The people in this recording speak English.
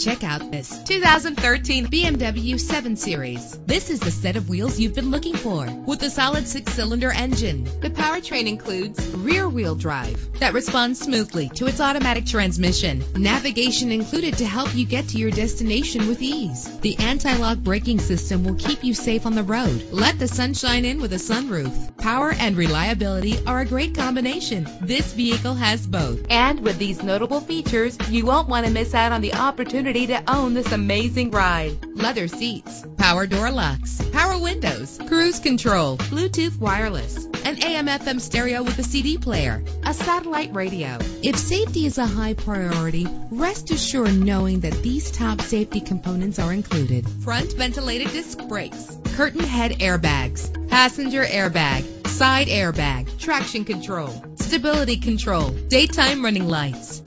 Check out this 2013 BMW 7 Series. This is the set of wheels you've been looking for with a solid six-cylinder engine. The powertrain includes rear-wheel drive that responds smoothly to its automatic transmission. Navigation included to help you get to your destination with ease. The anti-lock braking system will keep you safe on the road. Let the sunshine in with a sunroof. Power and reliability are a great combination. This vehicle has both. And with these notable features, you won't want to miss out on the opportunity to own this amazing ride. Leather seats, power door locks, power windows, cruise control, Bluetooth wireless, an AM FM stereo with a CD player, a satellite radio. If safety is a high priority, rest assured knowing that these top safety components are included. Front ventilated disc brakes, curtain head airbags, passenger airbag, side airbag, traction control, stability control, daytime running lights.